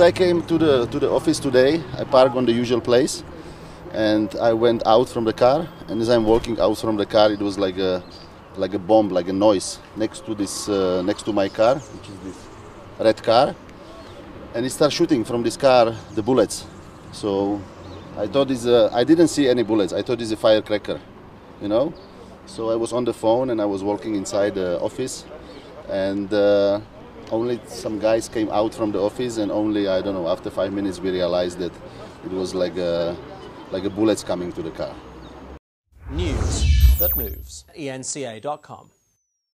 I came to the to the office today. I parked on the usual place, and I went out from the car. And as I'm walking out from the car, it was like a like a bomb, like a noise next to this uh, next to my car, which is this red car, and it started shooting from this car the bullets. So I thought it's a, I didn't see any bullets. I thought it's a firecracker, you know. So I was on the phone and I was walking inside the office, and. Uh, only some guys came out from the office and only i don't know after five minutes we realized that it was like a like a bullets coming to the car. News that moves. Enca.com